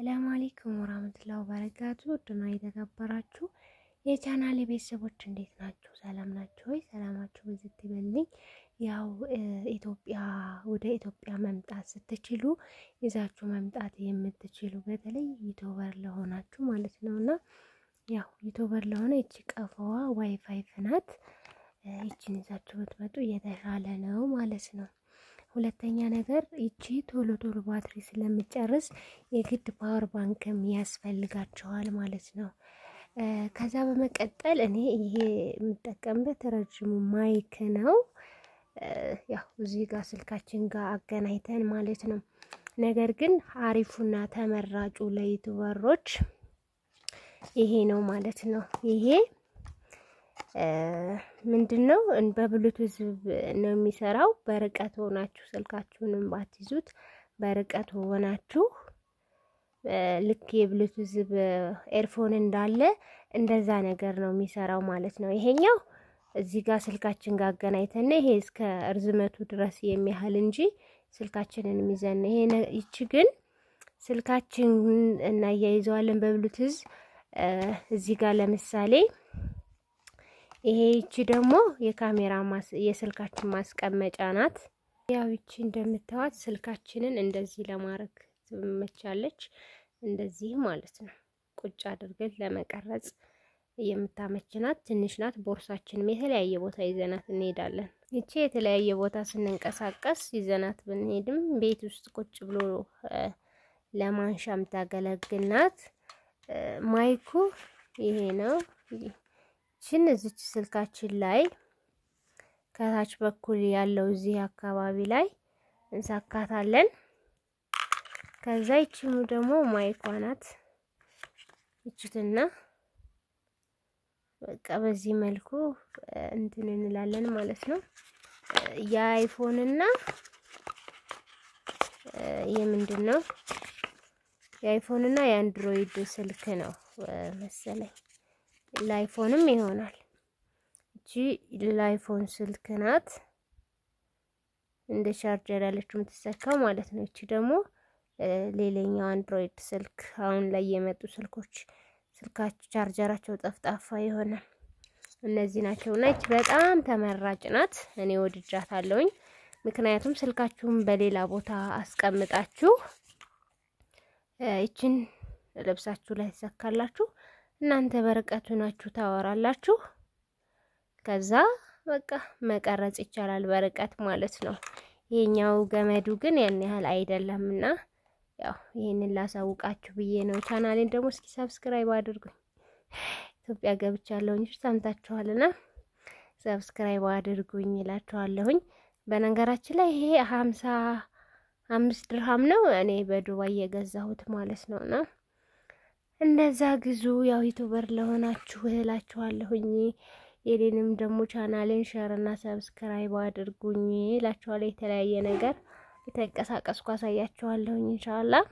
ሰላም አለይኩም ወራህመቱላሂ ወበረካቱ። ውድና የተከበራችሁ የቻናሌ ቤተሰቦች እንዴት ናችሁ? ሰላም ናችሁ ወይ? ሰላማችሁ ብዝት ይበልኝ። ያው ኢትዮጵያ ወደ ኢትዮጵያ መምጣት ስትችሉ ይዛችሁ መምጣት የምትችሉ በተለይ YouTuber ለሆናችሁ ማለት ነው እና ያው YouTuber ለሆነ ይቺ ቀፈዋ ዋይፋይ ፍናት ይቺን ይዛችሁ ብትመጡ እየተሻለ ነው ማለት ነው። ሁለተኛ ነገር ይቺ ቶሎ ቶሎ ባትሪ ስለምጨርስ የግድ power bank ም ያስፈልጋቸዋል ማለት ነው። ከዛ በመቀጠል እኔ ይሄ የምጠቀምበት ረጅሙ mic ነው። ያው እዚህ ጋር ስልካችን ጋር አገናኝተን ማለት ነው። ነገር ግን አሪፉና ተመራጩ ለ YouTuber ኦች ይሄ ነው ማለት ነው። ይሄ ምንድን ነው? በብሉቱዝ ነው የሚሰራው። በርቀት ሆናችሁ ስልካችሁንም ባትይዙት በርቀት ሆናችሁ ልክ የብሉቱዝ ኤርፎን እንዳለ እንደዛ ነገር ነው የሚሰራው ማለት ነው። ይሄኛው እዚህ ጋር ስልካችን ጋር አገናኝተን ይሄ እስከ እርዝመቱ ድረስ የሚያህል እንጂ ስልካችንን የሚዘን ይሄ ይቺ ግን ስልካችን እናያይዘዋለን በብሉቱዝ እዚህ ጋር ለምሳሌ ይሄ ይቺ ደግሞ የካሜራ የስልካችን ማስቀመጫ ናት። ያው ይቺ እንደምታዋት ስልካችንን እንደዚህ ለማድረግ ትመቻለች። እንደዚህ ማለት ነው። ቁጭ አድርገን ለመቀረጽ የምታመች ናት። ትንሽ ናት። ቦርሳችንም የተለያየ ቦታ ይዘናት እንሄዳለን። ይቺ የተለያየ ቦታ ስንንቀሳቀስ ይዘናት ብንሄድም ቤት ውስጥ ቁጭ ብሎ ለማንሻ የምታገለግል ናት። ማይኩ ይሄ ነው። ችን እዚች ስልካችን ላይ ከታች በኩል ያለው እዚህ አካባቢ ላይ እንሳካታለን። ከዛ ይችሙ ደግሞ ማይኳ ናት። ይችትና በቃ በዚህ መልኩ እንትን እንላለን ማለት ነው። የአይፎን እና የምንድን ነው የ iPhone እና የ Android ስልክ ነው መሰለኝ። ለ iPhone ም ይሆናል። እቺ ለ iPhone ስልክ ናት። እንደ ቻርጀር ያለችው የምትሰካው ማለት ነው። እቺ ደግሞ ሌላኛው Android ስልክ አሁን ላይ የመጡ ስልኮች ስልካቸው ቻርጀራቸው ጠፍጣፋ የሆነ እነዚህ ናቸው እና ይቺ በጣም ተመራጭ ናት። እኔ ወድጃታለሁኝ። ምክንያቱም ስልካችሁን በሌላ ቦታ አስቀምጣችሁ ይችን ልብሳችሁ ላይ ትሰካላችሁ። እናንተ በርቀቱ ናችሁ ታወራላችሁ። ከዛ በቃ መቀረጽ ይቻላል በርቀት ማለት ነው። ይሄኛው ገመዱ ግን ያን ያህል አይደለም እና ያው ይሄንን ላሳውቃችሁ ብዬ ነው። ቻናሌን ደግሞ እስኪ subscribe አድርጉኝ። ኢትዮጵያ ገብቻለሁኝ ሰምታችኋልና subscribe አድርጉኝ እላችኋለሁኝ። በነገራችን ላይ ይሄ ሀምሳ አምስት ድርሃም ነው። እኔ በዱባይ የገዛሁት ማለት ነውና እንደዛ ግዙ። ያው YouTuber ለሆናችሁ እላችኋለሁኝ። የኔንም ደግሞ ቻናሌን share እና subscribe አድርጉኝ እላችኋለሁ። የተለያየ ነገር የተንቀሳቀስኩ አሳያችኋለሁኝ ኢንሻአላህ።